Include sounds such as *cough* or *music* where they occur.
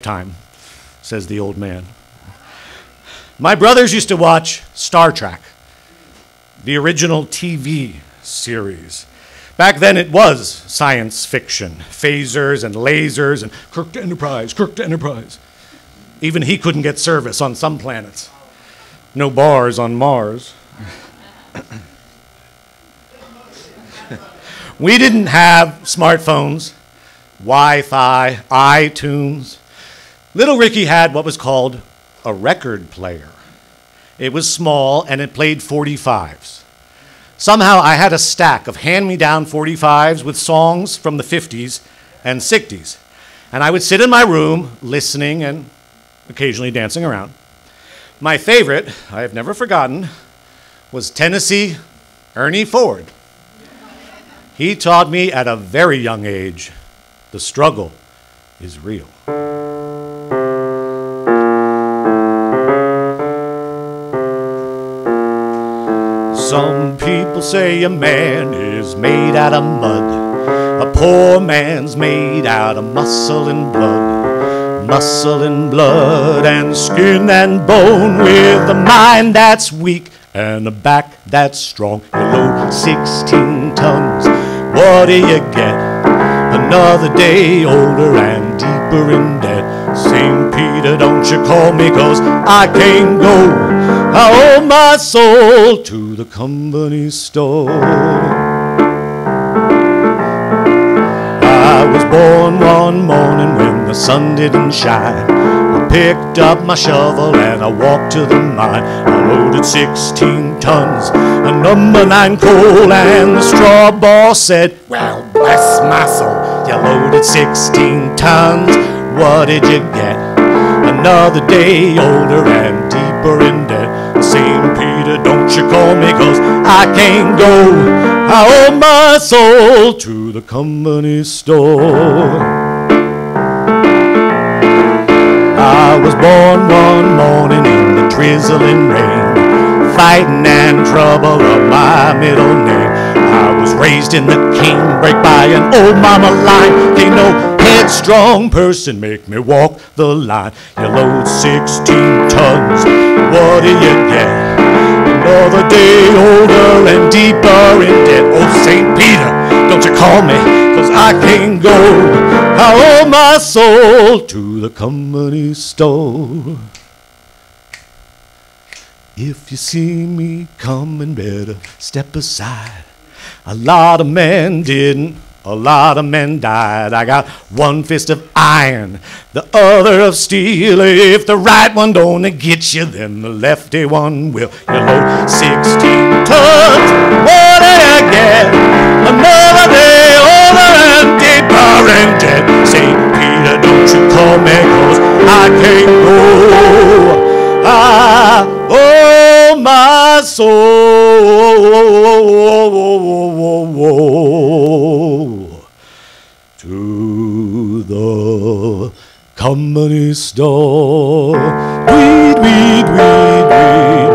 time, says the old man. My brothers used to watch Star Trek, the original TV series. Back then it was science fiction, phasers and lasers and Kirk to Enterprise, Kirk to Enterprise. Even he couldn't get service on some planets. No bars on Mars. *laughs* we didn't have smartphones, Wi Fi, iTunes. Little Ricky had what was called a record player. It was small and it played 45s. Somehow I had a stack of hand me down 45s with songs from the 50s and 60s. And I would sit in my room listening and occasionally dancing around. My favorite, I have never forgotten, was Tennessee Ernie Ford. He taught me at a very young age the struggle is real. Some people say a man is made out of mud. A poor man's made out of muscle and blood. Muscle and blood and skin and bone with a mind that's weak and a back that's strong. You load 16 tons. What do you get? Another day older and deeper in debt. St. Peter, don't you call me, cause I can't go. I owe my soul to the company store. I was born one morning when the sun didn't shine. I picked up my shovel and I walked to the mine. I loaded 16 tons of number nine coal, and the straw boss said, Well, bless my soul, you loaded 16 tons. What did you get? Another day older and deeper in debt. St. Peter, don't you call me, cause I can't go. I owe my soul to the company store. I was born one morning in the drizzling rain, fighting and trouble of my middle name. I was raised in the canebrake by an old mama line. Can't no headstrong person make me walk the line. You load 16 tons, what do you get? Another day older and deeper in debt. Oh, St. Peter, don't you call me, cause I can't go. I owe my soul to the company store. If you see me coming, better step aside. A lot of men didn't, a lot of men died. I got one fist of iron, the other of steel. If the right one don't get you, then the lefty one will. You load 16 tons, what do you get? Another day older and deeper in debt. St. Peter, don't you call me, cause I can't go. My soul to the company store. Weed, weed, weed, weed.